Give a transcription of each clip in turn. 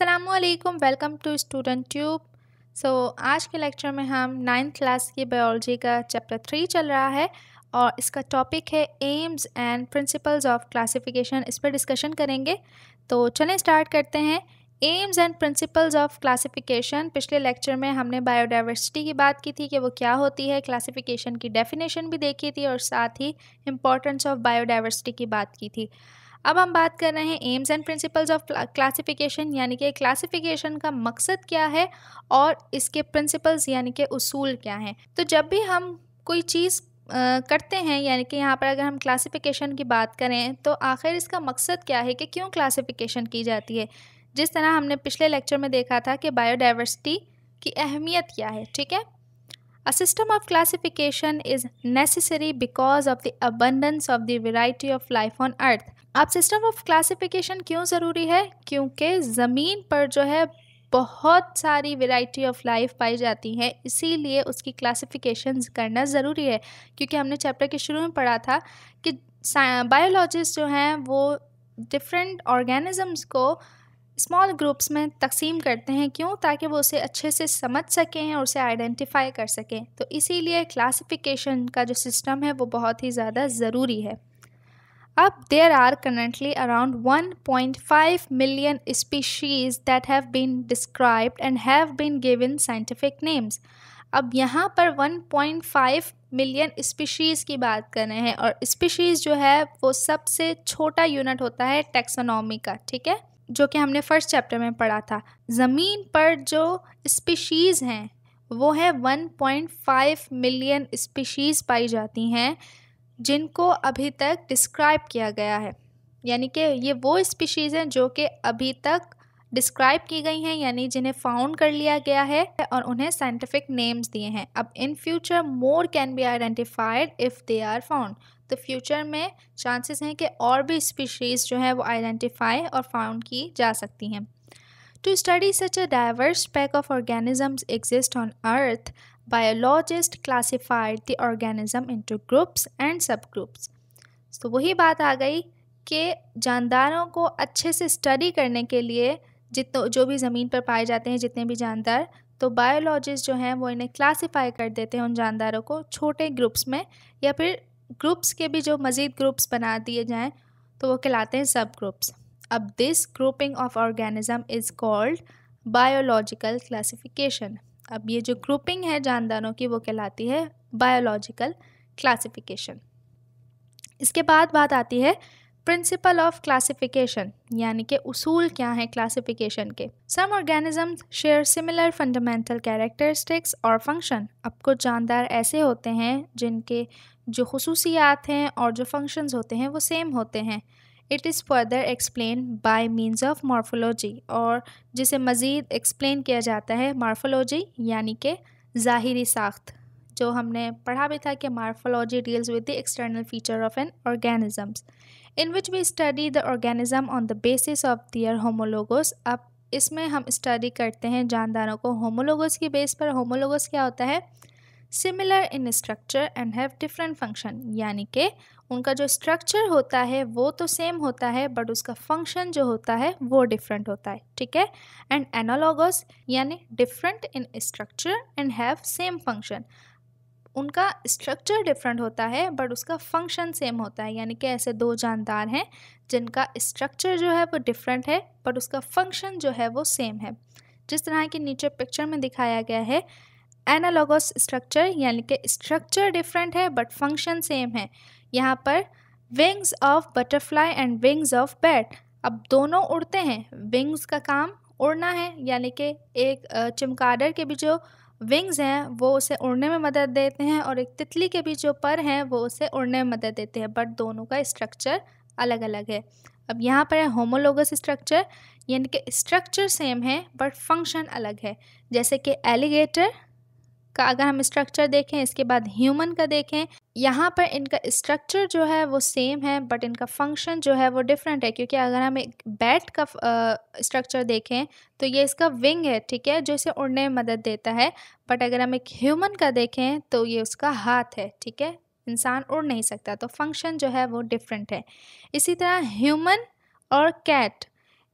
असलकुम welcome to student tube so आज के लेक्चर में हम नाइन्थ क्लास की बायोलॉजी का चैप्टर थ्री चल रहा है और इसका टॉपिक है aims and principles of classification इस पर डिस्कशन करेंगे। तो चलें स्टार्ट करते हैं। Aims and principles of classification पिछले लेक्चर में हमने बायोडाइवर्सिटी की बात की थी कि वो क्या होती है क्लासिफिकेशन की डेफिनेशन भी देखी थी और साथ ही इम्पोर्टेंस ऑफ़ बायोडाइवर्सिटी की बात की थी। अब हम बात कर रहे हैं aims and principles of classification यानी कि क्लासिफिकेशन का मकसद क्या है और इसके प्रिंसिपल्स यानी कि उसूल क्या हैं। तो जब भी हम कोई चीज़ करते हैं, यानी कि यहाँ पर अगर हम क्लासिफिकेशन की बात करें तो आखिर इसका मकसद क्या है कि क्यों क्लासिफिकेशन की जाती है? जिस तरह हमने पिछले लेक्चर में देखा था कि बायोडाइवर्सिटी की अहमियत क्या है, ठीक है? A system of classification is necessary because of the abundance of the variety of life on earth. अब सिस्टम ऑफ़ क्लासिफिकेशन क्यों ज़रूरी है क्योंकि ज़मीन पर जो है बहुत सारी वैरायटी ऑफ़ लाइफ पाई जाती है, इसीलिए उसकी क्लासिफिकेशन करना ज़रूरी है क्योंकि हमने चैप्टर के शुरू में पढ़ा था कि बायोलॉजिस्ट जो हैं, वो डिफरेंट ऑर्गेनिज़म्स को स्मॉल ग्रुप्स में तकसीम करते हैं क्यों? ताकि वो उसे अच्छे से समझ सकें और उसे आइडेंटिफाई कर सकें। तो इसीलिए क्लासिफिकेशन का जो सिस्टम है, वो बहुत ही ज़्यादा ज़रूरी है। अब there are currently around 1.5 million species that have been described and have been given scientific names अब यहाँ पर 1.5 मिलियन स्पीशीज़ की बात कर रहे हैं और स्पीशीज़ जो है, वो सबसे छोटा यूनिट होता है टेक्सोनॉमी का, ठीक है? जो कि हमने फ़र्स्ट चैप्टर में पढ़ा था, ज़मीन पर जो स्पीशीज़ हैं, वो है 1.5 मिलियन स्पीशीज़ पाई जाती हैं, जिनको अभी तक डिस्क्राइब किया गया है। यानी कि ये वो स्पीशीज़ हैं जो कि अभी तक डिस्क्राइब की गई हैं, यानी जिन्हें फाउंड कर लिया गया है और उन्हें साइंटिफिक नेम्स दिए हैं। अब in future more can be identified if they are found तो फ्यूचर में चांसेस हैं कि और भी स्पीशीज़ जो हैं वो आइडेंटिफाई और फाउंड की जा सकती हैं। To study such a diverse pack of organisms exist on earth biologist classified the organism into groups and subgroups. तो वही बात आ गई कि जानदारों को अच्छे से स्टडी करने के लिए जितने, जो भी ज़मीन पर पाए जाते हैं, जितने भी जानदार तो बायोलॉजिस्ट जो हैं, वो इन्हें क्लासिफाई कर देते हैं उन जानदारों को छोटे ग्रुप्स में या फिर ग्रुप्स के भी जो मज़ीद ग्रुप्स बना दिए जाएँ तो वो कहलाते हैं सब ग्रुप्स अब this grouping of organism is called biological classification अब ये जो ग्रुपिंग है जानदारों की, वो कहलाती है बायोलॉजिकल क्लासिफिकेशन इसके बाद बात आती है प्रिंसिपल ऑफ़ क्लासिफिकेशन यानी कि उसूल क्या हैं क्लासिफिकेशन के? Some organisms share similar fundamental characteristics और फ़ंक्शन अब कुछ जानदार ऐसे होते हैं जिनके जो खसूसियात हैं और जो फ़ंक्शंस होते हैं वो सेम होते हैं। It is further explain by means of morphology और जिसे मज़ीद एक्सप्लेन किया जाता है मार्फोलॉजी यानी कि ज़ाहरी साख्त। जो हमने पढ़ा भी था कि morphology deals with the external feature of an organisms in which we study the organism on the basis of their homologous अब इसमें हम स्टडी करते हैं जानदारों को होमोलोगोस की बेस पर। होमोलोगोस क्या होता है? Similar in structure and have different function यानी कि उनका जो स्ट्रक्चर होता है वो तो सेम होता है बट उसका फ़ंक्शन जो होता है वो डिफरेंट होता है, ठीक है? एंड एनालॉगस यानी different in structure and have same function उनका स्ट्रक्चर डिफरेंट होता है बट उसका फ़ंक्शन सेम होता है। यानी कि ऐसे दो जानदार हैं, जिनका स्ट्रक्चर जो है वो डिफरेंट है बट उसका फ़ंक्शन जो है वो सेम है। जिस तरह के नीचे पिक्चर में दिखाया गया है एनालॉगस स्ट्रक्चर यानी कि स्ट्रक्चर डिफरेंट है बट फ़ंक्शन सेम है। यहाँ पर wings of butterfly and wings of bat अब दोनों उड़ते हैं विंग्स का काम उड़ना है, यानी कि एक चमगादड़ के भी जो विंग्स हैं, वो उसे उड़ने में मदद देते हैं और एक तितली के भी जो पर हैं, वो उसे उड़ने में मदद देते हैं बट दोनों का स्ट्रक्चर अलग अलग है। अब यहाँ पर है होमोलोगस स्ट्रक्चर यानी कि स्ट्रक्चर सेम है बट फ़ंक्शन अलग है। जैसे कि एलिगेटर का अगर हम स्ट्रक्चर देखें, इसके बाद ह्यूमन का देखें यहाँ पर इनका स्ट्रक्चर जो है वो सेम है बट इनका फ़ंक्शन जो है वो डिफरेंट है, क्योंकि अगर हम एक बैट का स्ट्रक्चर देखें तो ये इसका विंग है, ठीक है, जो इसे उड़ने में मदद देता है बट अगर हम एक ह्यूमन का देखें तो ये उसका हाथ है, ठीक है, इंसान उड़ नहीं सकता तो फ़ंक्शन जो है वो डिफरेंट है। इसी तरह ह्यूमन और कैट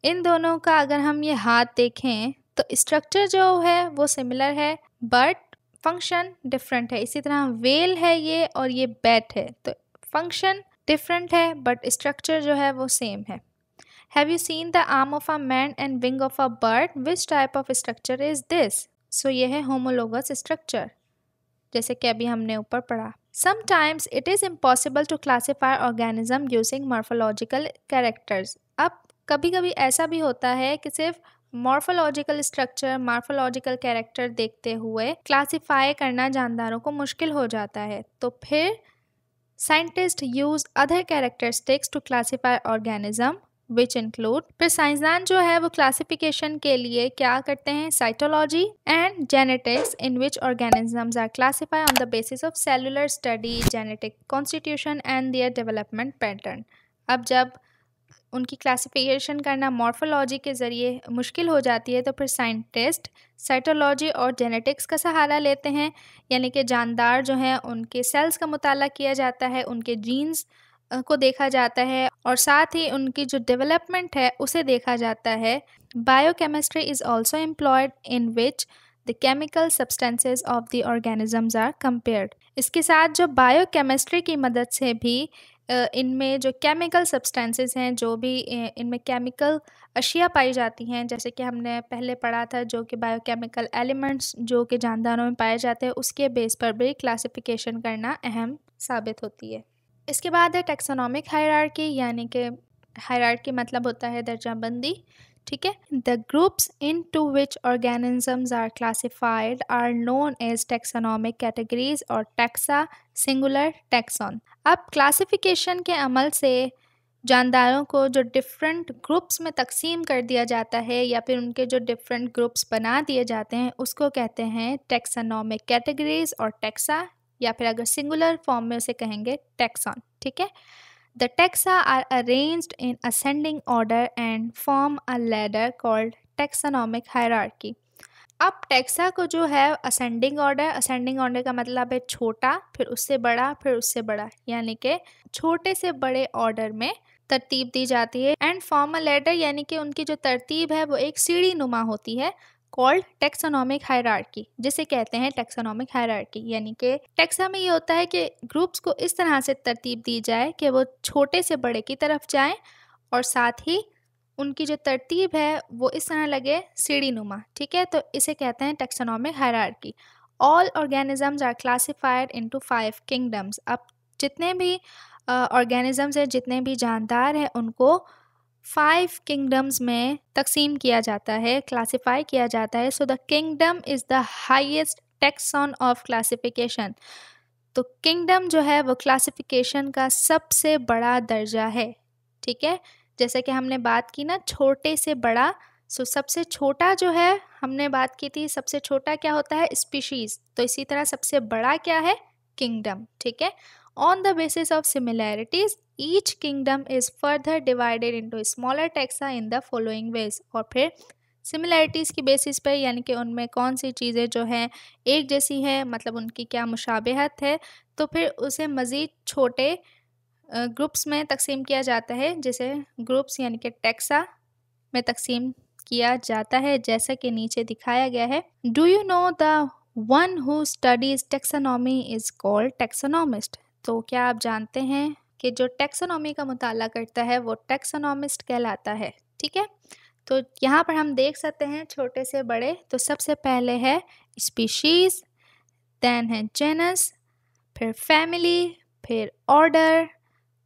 इन दोनों का अगर हम ये हाथ देखें तो स्ट्रक्चर जो है वो सिमिलर है बट फ़ंक्शन डिफरेंट है। इसी तरह वेल है ये और ये बैट है। तो फ़ंक्शन डिफरेंट है बट स्ट्रक्चर जो है वो सेम है। Have you seen the arm of a man and wing of a bird which type of structure is this so ये है होमोलोगस स्ट्रक्चर जैसे कि अभी हमने ऊपर पढ़ा। Sometimes it is impossible to classify organism using morphological characters अब कभी कभी ऐसा भी होता है कि सिर्फ़ मॉर्फोलॉजिकल स्ट्रक्चर, मॉर्फोलॉजिकल कैरेक्टर देखते हुए क्लासिफाई करना जानदारों को मुश्किल हो जाता है। तो फिर scientist use other characteristics to classify organism which include फिर साइंसदान जो है वो क्लासिफिकेशन के लिए क्या करते हैं? Cytology and genetics in which organisms are classify on the basis of cellular study genetic constitution and their development pattern अब जब उनकी क्लासिफिकेशन करना मॉर्फोलॉजी के ज़रिए मुश्किल हो जाती है तो फिर साइंटिस्ट साइटोलॉजी और जेनेटिक्स का सहारा लेते हैं। यानी कि जानदार जो हैं, उनके सेल्स का मुताला किया जाता है, उनके जीन्स को देखा जाता है और साथ ही उनकी जो डेवलपमेंट है, उसे देखा जाता है। Biochemistry is also employed in which the chemical substances of the organisms are compared इसके साथ जो बायोकेमिस्ट्री की मदद से भी इनमें जो केमिकल सब्सटेंसेस हैं, जो भी इनमें केमिकल अशिया पाई जाती हैं, जैसे कि हमने पहले पढ़ा था जो कि बायोकेमिकल एलिमेंट्स जो कि जानदारों में पाए जाते हैं, उसके बेस पर भी क्लासिफिकेशन करना अहम साबित होती है। इसके बाद है टेक्सोनॉमिक हायरार्की यानी कि हायरार्की मतलब होता है दर्जाबंदी। ठीक है? The groups into which organisms are classified are known as taxonomic categories और टेक्सा सिंगुलर टेक्सॉन अब क्लासिफिकेशन के अमल से जानदारों को जो डिफरेंट ग्रुप्स में तकसीम कर दिया जाता है या फिर उनके जो डिफरेंट ग्रुप्स बना दिए जाते हैं, उसको कहते हैं टेक्सानॉमिक कैटेगरीज और टेक्सा या फिर अगर सिंगुलर फॉर्म में उसे कहेंगे टेक्सॉन ठीक है? The taxa are arranged in ascending order and form a ladder called taxonomic hierarchy अब टेक्सा को जो है असेंडिंग ऑर्डर असेंडिंग ऑर्डर का मतलब है छोटा, फिर उससे बड़ा, फिर उससे बड़ा, यानी कि छोटे से बड़े ऑर्डर में तरतीब दी जाती है। एंड फॉर्मल लेडर यानी कि उनकी जो तरतीब है वो एक सीढ़ी नुमा होती है। कॉल्ड टेक्सोनॉमिक हायरार्की, जिसे कहते हैं टेक्सोनॉमिक हायरार्की। यानी कि टेक्सा में ये होता है कि ग्रुप्स को इस तरह से तरतीब दी जाए कि वो छोटे से बड़े की तरफ़ जाएँ और साथ ही उनकी जो तरतीब है वो इस तरह लगे सीढ़ी नुमा ठीक है? तो इसे कहते हैं taxonomic hierarchy. All organisms are classified into five kingdoms अब जितने भी ऑर्गेनिजम्स हैं, जितने भी जानदार हैं, उनको फाइव किंगडम्स में तकसीम किया जाता है क्लासिफाई किया जाता है। So the kingdom is the highest taxon of classification तो किंगडम जो है वो क्लासिफिकेशन का सबसे बड़ा दर्जा है ठीक है? जैसे कि हमने बात की ना छोटे से बड़ा सो so, सबसे छोटा जो है हमने बात की थी सबसे छोटा क्या होता है? स्पीशीज़ तो इसी तरह सबसे बड़ा क्या है? किंगडम ठीक है? On the basis of similarities each kingdom is further divided into smaller taxa in the following ways और फिर सिमिलैरिटीज़ की बेसिस पे, यानी कि उनमें कौन सी चीज़ें जो हैं एक जैसी हैं मतलब उनकी क्या मुशाबहत है तो फिर उसे मज़ीद छोटे ग्रुप्स में तकसीम किया जाता है, जिसे ग्रुप्स यानी कि टैक्सा में तकसीम किया जाता है, जैसा कि नीचे दिखाया गया है। Do you know the one who studies taxonomy is called taxonomist तो क्या आप जानते हैं? कि जो टेक्सोनॉमी का मुताला करता है, वो टेक्सोनॉमिस्ट कहलाता है, ठीक है? तो यहाँ पर हम देख सकते हैं छोटे से बड़े तो सबसे पहले है स्पीशीज़ देन है जेनस फिर फैमिली फिर order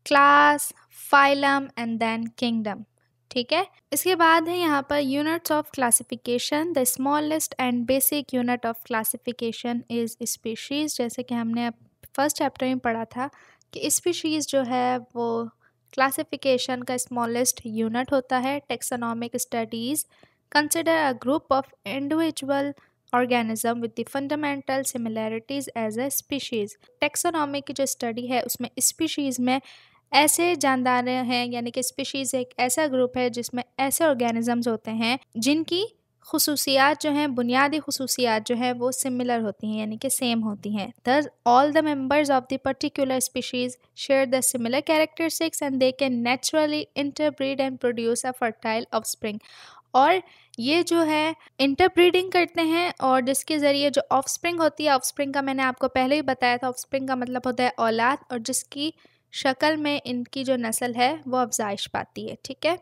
class phylum and then kingdom ठीक है? इसके बाद है यहाँ पर units of classification the smallest and basic unit of classification is species जैसे कि हमने फ़र्स्ट चैप्टर में पढ़ा था कि स्पीशीज़ जो है, वो क्लासिफिकेशन का स्मॉलेस्ट यूनिट होता है taxonomic studies consider a group of individual organism with the fundamental similarities as a species taxonomy की जो स्टडी है, उसमें स्पीशीज़ में ऐसे जानदार हैं, यानी कि स्पीशीज़ एक ऐसा ग्रुप है जिसमें ऐसे ऑर्गेनिजम्स होते हैं जिनकी खसूसियात जो हैं, बुनियादी खसूसियात जो हैं, वो सिमिलर होती हैं, यानी कि सेम होती हैं। Thus all the members of the particular species share the similar characteristics and they can naturally interbreed and produce a fertile offspring और ये जो है इंटरब्रीडिंग करते हैं और जिसके ज़रिए जो ऑफ़ स्प्रिंग होती है ऑफ़ स्प्रिंग का मैंने आपको पहले ही बताया था ऑफ़ स्प्रिंग का मतलब होता है औलाद और जिसकी शक्ल में इनकी जो नस्ल है, वो अफजाइश पाती है, ठीक है?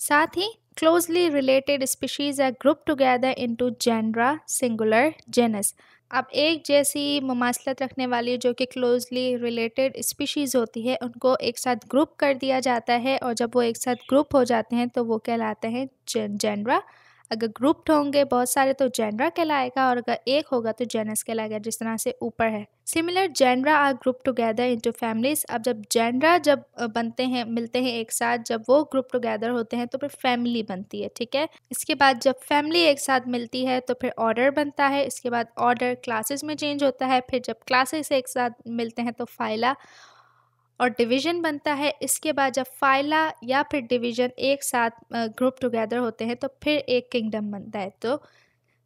साथ ही related species are group together into genera singular genus अब एक जैसी ममासलत रखने वाली जो कि क्लोजली रिलेटेड स्पीशीज़ होती है, उनको एक साथ ग्रुप कर दिया जाता है और जब वो एक साथ ग्रुप हो जाते हैं तो वो कहलाते हैं जेंड्रा अगर ग्रुप्ड होंगे, बहुत सारे तो जेंड्रा कहलाएगा और अगर एक होगा तो जेनस कहलाएगा, जिस तरह से ऊपर है। Similar genera are group together into families अब जब जेंड्रा जब बनते हैं, मिलते हैं एक साथ, जब वो ग्रुप टुगेदर होते हैं तो फिर फैमिली बनती है, ठीक है? इसके बाद जब फैमिली एक साथ मिलती है तो फिर ऑर्डर बनता है। इसके बाद ऑर्डर क्लासेस में चेंज होता है। फिर जब क्लासेस एक साथ मिलते हैं तो फाइला और डिवीज़न बनता है, इसके बाद जब फाइला या फिर डिवीज़न एक साथ ग्रुप टुगेदर होते हैं तो फिर एक किंगडम बनता है। तो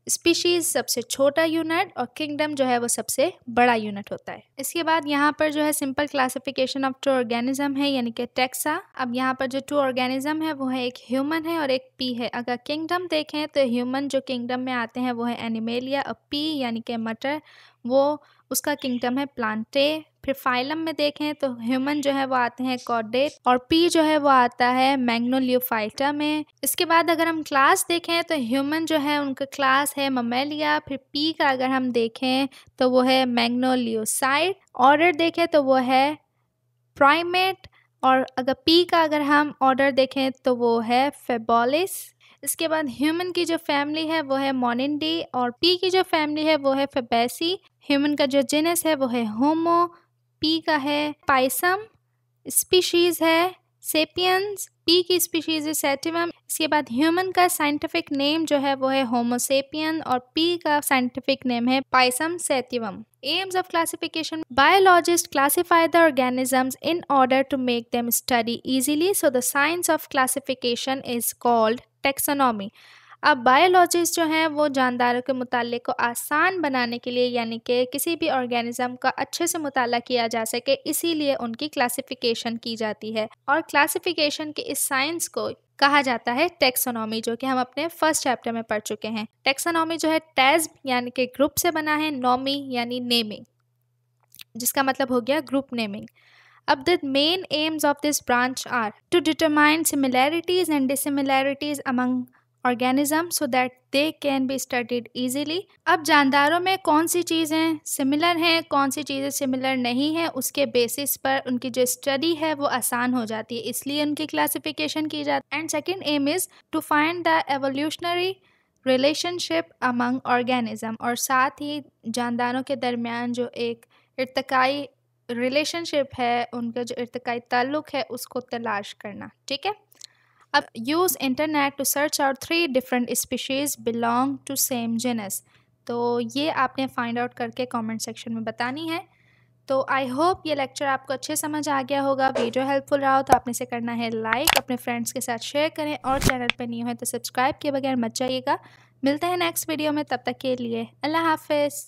स्पीशीज़ सबसे छोटा यूनिट और किंगडम जो है वो सबसे बड़ा यूनिट होता है। इसके बाद यहाँ पर जो है simple classification of two organism है, यानी कि टेक्सा अब यहाँ पर जो टू ऑर्गेनिज्म है, वो है एक ह्यूमन है और एक पी है। अगर किंगडम देखें तो ह्यूमन जो किंगडम में आते हैं, वो है एनिमेलिया और पी यानी कि मटर, वो उसका किंगडम है प्लांटे फिर फाइलम में देखें तो ह्यूमन जो है वो आते हैं कॉर्डेट और पी जो है वो आता है मैग्नोलियोफाइटा में। इसके बाद अगर हम क्लास देखें तो ह्यूमन जो है उनका क्लास है ममेलिया फिर पी का अगर हम देखें तो वो है मैग्नोलियोसाइड ऑर्डर देखें तो वो है प्राइमेट और अगर पी का अगर हम ऑर्डर देखें तो वो है फेबोलिस इसके बाद ह्यूमन की जो फैमिली है, वो है मोनिंडी और पी की जो फैमिली है, वो है फेबैसी। ह्यूमन का जो जेनस है, वो है होमो। पी का है पाइसम स्पीशीज़ है सेपियंस। पी की स्पीशीज है सेटिवम। इसके बाद ह्यूमन का साइंटिफिक नेम जो है, वो है होमोसेपियन और पी का साइंटिफिक नेम है Pisum sativum. Aims of classification. Biologist classify the organisms in order to make them study easily so the science of classification is called taxonomy. अब biologist जो हैं, वो जानदारों के मुताले को आसान बनाने के लिए, यानी कि किसी भी ऑर्गेनिज्म का अच्छे से मुताला किया जा सके, इसीलिए उनकी क्लासिफिकेशन की जाती है। और क्लासिफिकेशन के इस साइंस को कहा जाता है टेक्सोनॉमी, जो कि हम अपने फ़र्स्ट चैप्टर में पढ़ चुके हैं। टेक्सोनॉमी जो है टेज यानी कि ग्रुप से बना है, नॉमी, यानी नेमिंग, जिसका मतलब हो गया ग्रुप नेमिंग। अब the main aims of this branch are to determine similarities and dissimilarities among organism so that they can be studied easily अब जानदारों में कौन सी चीज़ें सिमिलर हैं, कौन सी चीज़ें सिमिलर नहीं हैं, उसके बेसिस पर उनकी जो स्टडी है वो आसान हो जाती है, इसलिए उनकी क्लासिफिकेशन की जाती है। And second aim is to find the evolutionary relationship among organism और साथ ही जानदारों के दरमियान जो एक इर्तकाई रिलेशनशिप है, उनका जो इर्तकाई ताल्लुक़ है, उसको तलाश करना, ठीक है? अब use internet to search out three different species belong to same genus तो ये आपने फाइंड आउट करके कमेंट सेक्शन में बतानी है। तो आई होप ये लेक्चर आपको अच्छे समझ आ गया होगा। वीडियो हेल्पफुल रहा हो तो आपने से करना है लाइक अपने फ्रेंड्स के साथ शेयर करें और चैनल पर नहीं हो तो सब्सक्राइब किए बगैर मत जाइएगा। मिलते हैं नेक्स्ट वीडियो में, तब तक के लिए अल्लाह हाफिज़।